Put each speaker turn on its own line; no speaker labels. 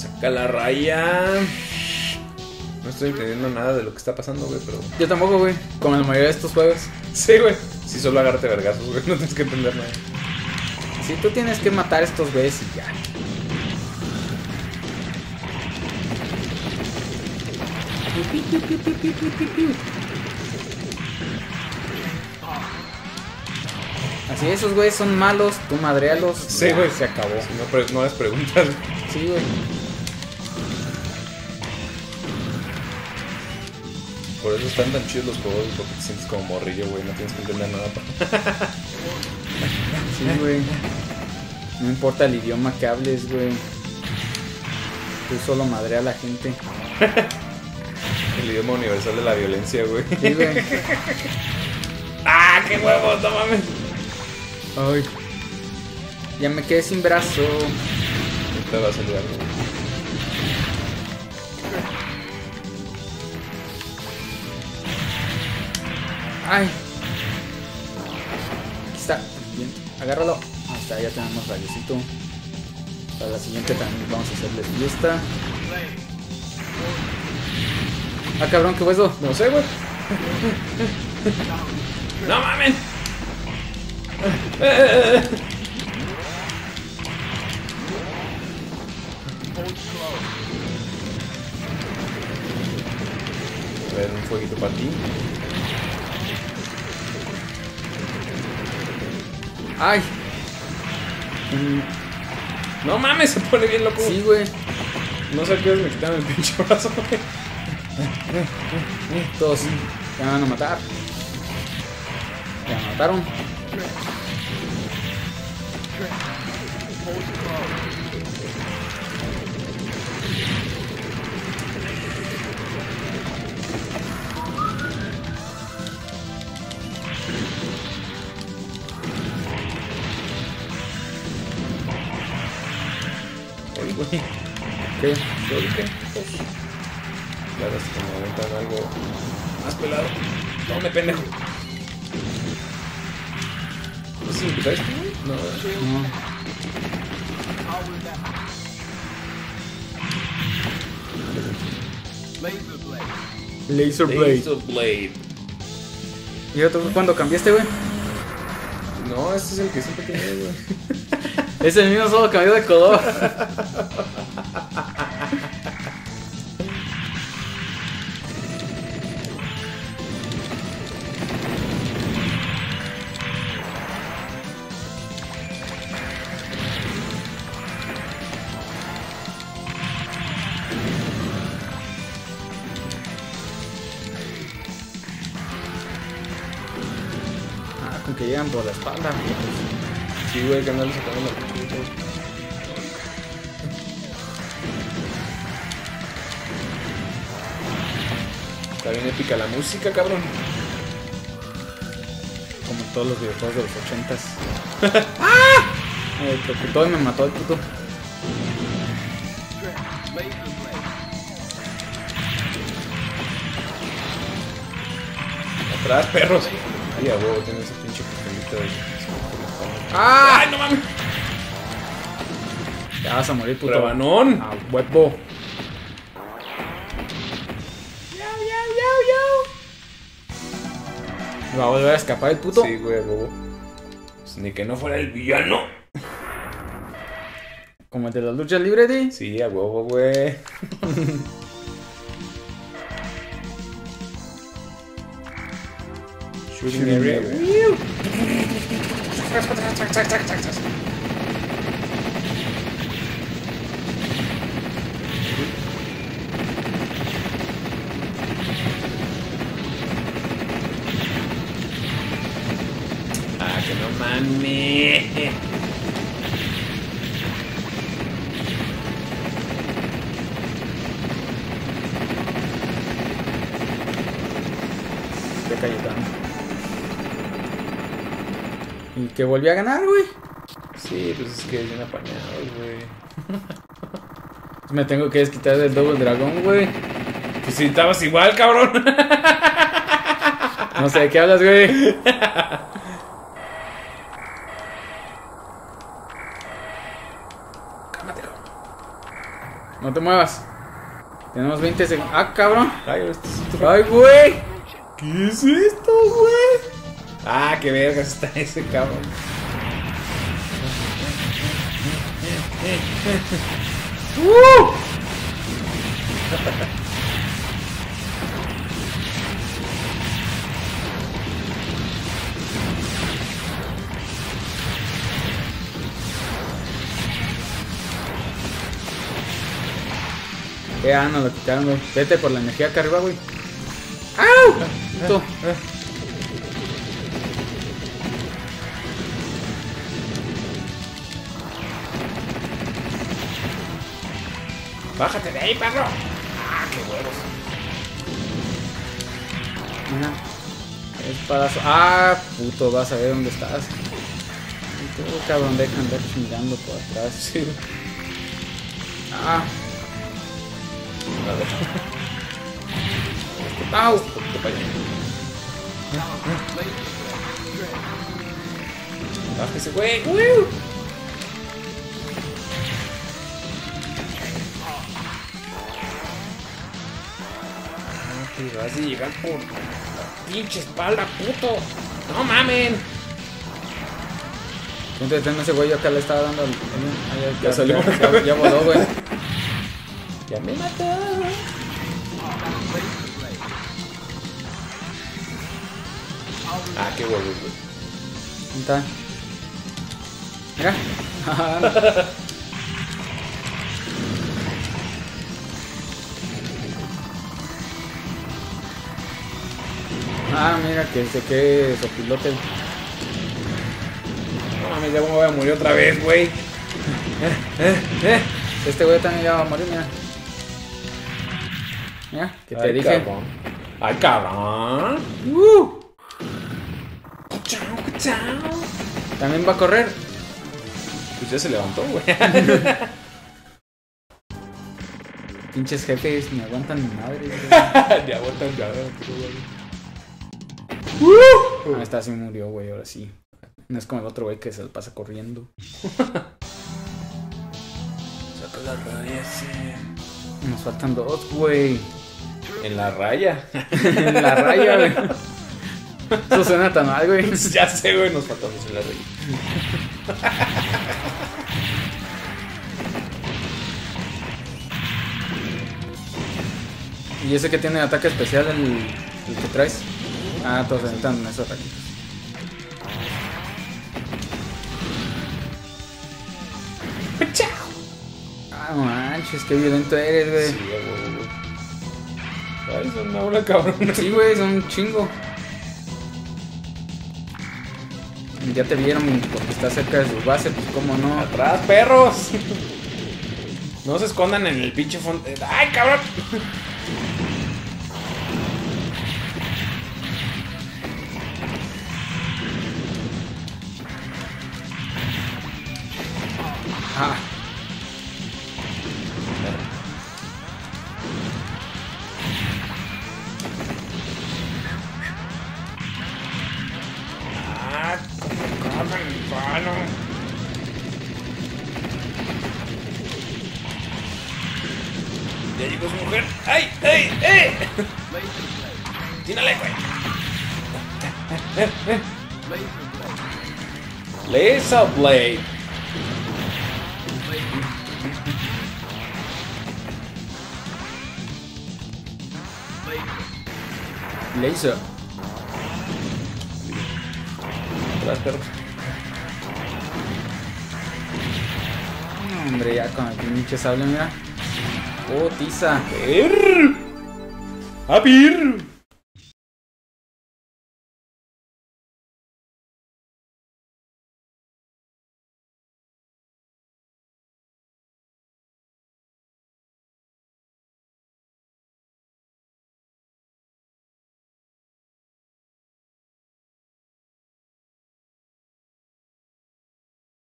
Saca la raya. No estoy entendiendo nada de lo que está pasando, güey, pero.
Yo tampoco, güey. Como en la mayoría de estos juegos.
Sí, güey. Sí, solo agárrate vergazos, güey. No tienes que entender nada.
Si tú tienes que matar a estos güeyes y ya. Así, esos güeyes son malos, tú madrealos.
Sí, güey.
Se acabó.
No, no les preguntas.
Sí, güey.
Por eso están tan chidos los juegos, porque te sientes como morrillo, güey. No tienes que entender nada.
Sí, güey. No importa el idioma que hables, güey. Tú solo madrea a la gente.
El idioma universal de la violencia, güey.
Sí, güey.
¡Ah, qué huevos! No mames.
Ay. Ya me quedé sin brazo.
Ahorita va a salir algo.
Ay. Aquí está. Bien. Agárralo. Ahí está, ya tenemos rayocito. Para la siguiente también vamos a hacerle fiesta. Ah, cabrón, ¿qué hueso?
No sé, güey. ¡No mames! A ver, un fueguito para ti.
Ay.
No mames, se pone bien loco.
Sí, güey.
No sé a qué me quitaron el pinche brazo, güey.
Todos te van a matar. Te mataron.
Güey.
¿Qué?
¿Sorry qué? Pues, Claro, es que me aventan algo más pelado. No, me pendejo. ¿No sé si me esto, güey? No.
No. Laser
Laser Blade.
¿Y otro cuando cambiaste, güey?
No, este es el que siempre tenía, güey.
Es el mismo, solo cambió de color. Ah, con que llegan por la espalda.
Sí, güey, que andan sacando la pinche de todo. Está bien épica la música, cabrón.
Como todos los videojuegos de los ochentas. ¡Ah! Me electrocutó y me mató el puto.
Atrás, perros. Ay, a huevo, tiene ese pinche pastelito de.
¡Ah!
¡Ay, no mames!
Ya vas a morir, puto.
¡Rabanón!
A huevo. ¿Va a volver a escapar el puto?
Sí, güey, a huevo. Pues ni que no fuera el villano.
Como el de la lucha libre, de.
Sí, a huevo, güey. Shooting area. Ah, que no mames.
De Cayetano. Y que volví a ganar, güey.
Sí, pues es que bien apañado, güey.
Me tengo que desquitar del Double Dragón, güey.
Pues si estabas igual, cabrón.
No sé de qué hablas, güey.
Cálmate.
No te muevas. Tenemos 20 segundos. Ah, cabrón.
Ay, este es otro-
Ay, güey.
¿Qué es esto, güey? Ah, qué vergas está ese cabrón.
¡Uh! Ya, nos lo quitaron. Vete por la energía acá arriba, güey. ¡Au!
Bájate de ahí, perro. Ah, qué huevos.
Mira. Espadazo. Ah, puto, vas a ver dónde estás. Tú, cabrón, deja andar chingando por atrás.
Sí.
Ah,
A ver.
au.
Para allá. Bájese, güey. ¡Woo! Te vas a llegar por la pinche espalda, puto. No mamen.
Entonces, ese güey yo acá le estaba dando. al- Ay,
Ya salió.
Ya, ya voló, güey.
Ya me mató. Ah, qué huevos, güey.
¿Dónde está? Mira. Ah, mira que se quede sopilote.
No mames, ya me voy a morir otra vez, güey.
Este güey también ya va a morir, mira. Mira, que te
Ay,
dije.
cabrón. Ay, cabrón.
Uh, también va a correr.
Pues ya se levantó, güey.
Pinches jefes, me aguantan mi madre. güey.
ya botan ya, güey.
Ah, esta sí murió, güey, ahora sí. No es como el otro güey que se le pasa corriendo.
Saca la raya, sí.
Nos faltan dos, güey.
En la raya.
En la raya, güey. Eso suena tan mal, güey.
ya sé, güey, nos faltamos en la raya.
¿Y ese que tiene ataque especial, el, el que traes? Ah, todos están en esos rayitos. Ah, no manches, qué violento eres, güey.
Sí, güey. Ay, son una bola cabrón.
Sí, güey, son un chingo. Ya te vieron porque estás cerca de su base, pues cómo no.
Atrás, perros. No se escondan en el pinche fondo. ¡Ay, cabrón! ¡Ay! ¡Ay! ¡Ay! ¡Tírale, güey! Laser Blade.
laser. Hombre, ya con el pinche sable, mira. Oh, tiza.
¡Per! ¡A vir!